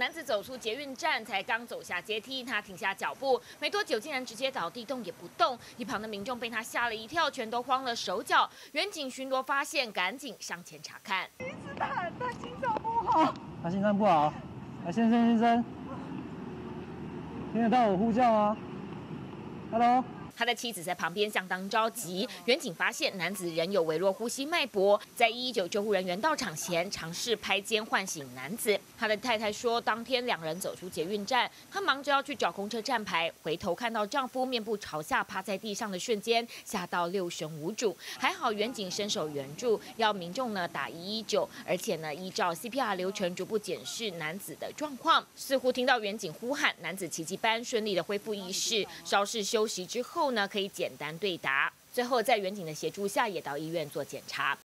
男子走出捷运站，才刚走下阶梯，他停下脚步，没多久竟然直接倒地，动也不动。一旁的民众被他吓了一跳，全都慌了手脚。远警巡逻发现，赶紧上前查看。一直喊他心脏不好，他心脏不好。啊，先生先生，听得到我呼叫吗？Hello。他的妻子在旁边相当着急，远警发现男子仍有微弱呼吸脉搏，在一一九救护人员到场前尝试拍肩唤醒男子。他的太太说，当天两人走出捷运站，她忙着要去找公车站牌，回头看到丈夫面部朝下趴在地上的瞬间，吓到六神无主。还好远警伸手援助，要民众呢打一一九，而且呢依照 CPR 流程逐步检视男子的状况。似乎听到远警呼喊，男子奇迹般顺利的恢复意识，稍事休息之后后。呢，可以简单对答。最后，在远景的协助下，也到医院做检查。